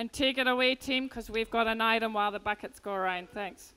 And take it away, team, because we've got an item while the buckets go around. Thanks.